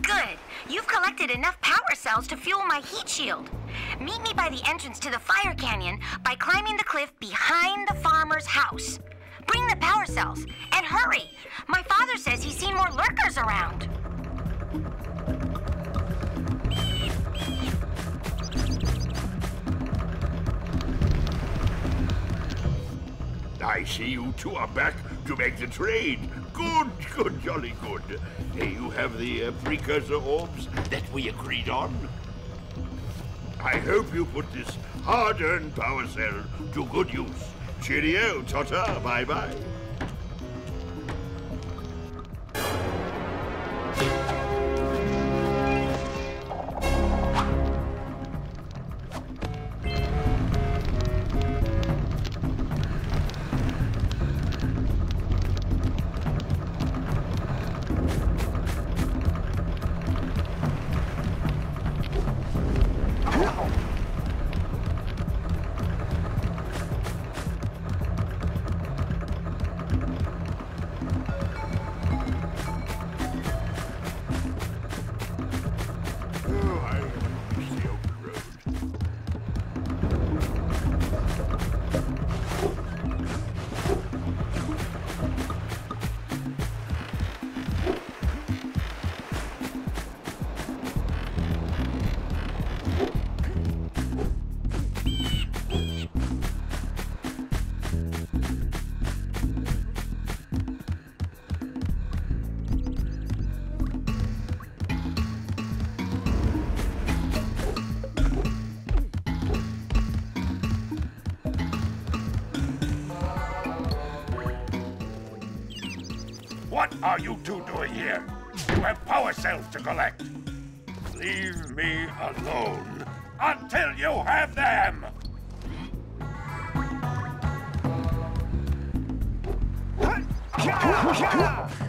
Good. You've collected enough power cells to fuel my heat shield. Meet me by the entrance to the fire canyon by climbing the cliff behind the farmer's house. Bring the power cells, and hurry! My father says he's seen more lurkers around. I see you two are back to make the trade. Good, good, jolly good. Hey, you have the uh, precursor orbs that we agreed on? I hope you put this hard-earned power cell to good use. Cheerio, ta-ta, bye-bye. What are you two doing here? You have power cells to collect. Leave me alone until you have them!